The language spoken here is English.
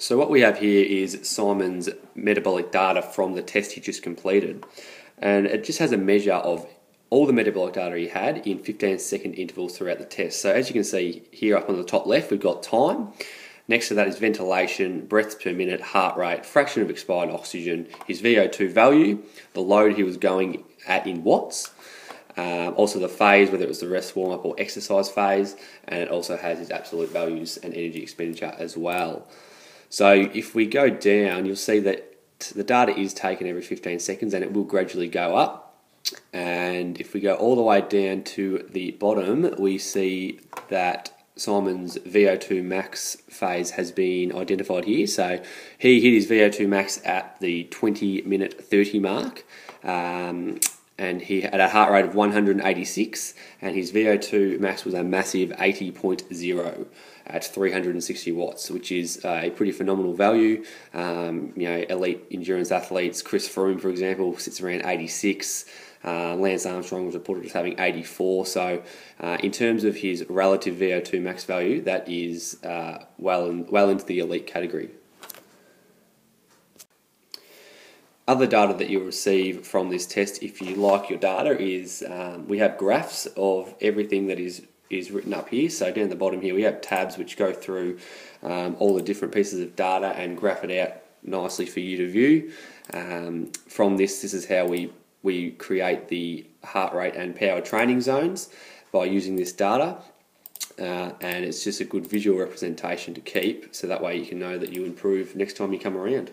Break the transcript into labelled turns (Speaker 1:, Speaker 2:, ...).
Speaker 1: So what we have here is Simon's metabolic data from the test he just completed. And it just has a measure of all the metabolic data he had in 15 second intervals throughout the test. So as you can see here up on the top left, we've got time. Next to that is ventilation, breaths per minute, heart rate, fraction of expired oxygen, his VO2 value, the load he was going at in watts, um, also the phase, whether it was the rest warm up or exercise phase, and it also has his absolute values and energy expenditure as well. So if we go down, you'll see that the data is taken every 15 seconds and it will gradually go up. And if we go all the way down to the bottom, we see that Simon's VO2 max phase has been identified here. So he hit his VO2 max at the 20 minute 30 mark. Um, and he had a heart rate of 186, and his VO2 max was a massive 80.0 at 360 watts, which is a pretty phenomenal value. Um, you know, elite endurance athletes, Chris Froome, for example, sits around 86. Uh, Lance Armstrong was reported as having 84. So, uh, in terms of his relative VO2 max value, that is uh, well in, well into the elite category. Other data that you'll receive from this test, if you like your data, is um, we have graphs of everything that is is written up here. So down the bottom here, we have tabs which go through um, all the different pieces of data and graph it out nicely for you to view. Um, from this, this is how we we create the heart rate and power training zones by using this data. Uh, and it's just a good visual representation to keep so that way you can know that you improve next time you come around.